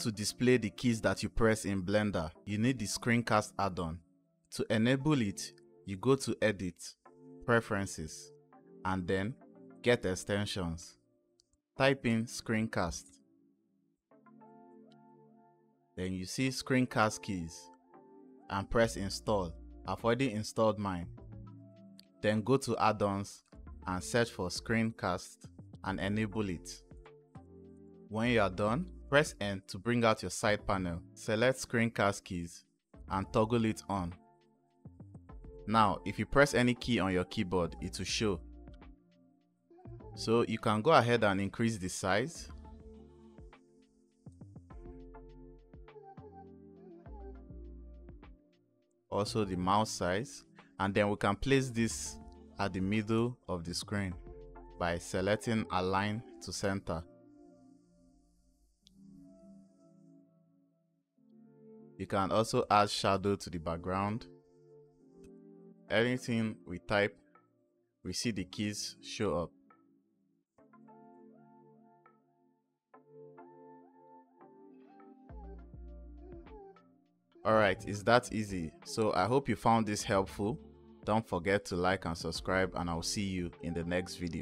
To display the keys that you press in Blender, you need the screencast add-on. To enable it, you go to Edit, Preferences, and then Get Extensions. Type in Screencast. Then you see Screencast keys and press Install. I've already installed mine. Then go to Add-ons and search for Screencast and enable it. When you are done, press N to bring out your side panel. Select screencast keys and toggle it on. Now, if you press any key on your keyboard, it will show. So you can go ahead and increase the size. Also the mouse size. And then we can place this at the middle of the screen by selecting align to center. You can also add shadow to the background. Anything we type, we see the keys show up. Alright, it's that easy. So I hope you found this helpful. Don't forget to like and subscribe and I'll see you in the next video.